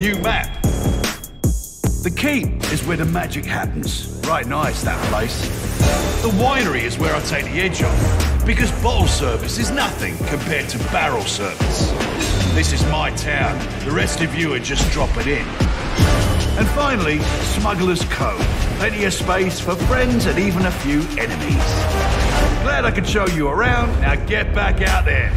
New map. The keep is where the magic happens. Right nice, that place. The winery is where I take the edge off. Because bottle service is nothing compared to barrel service. This is my town. The rest of you are just dropping in. And finally, Smuggler's Cove. Plenty of space for friends and even a few enemies. Glad I could show you around. Now get back out there.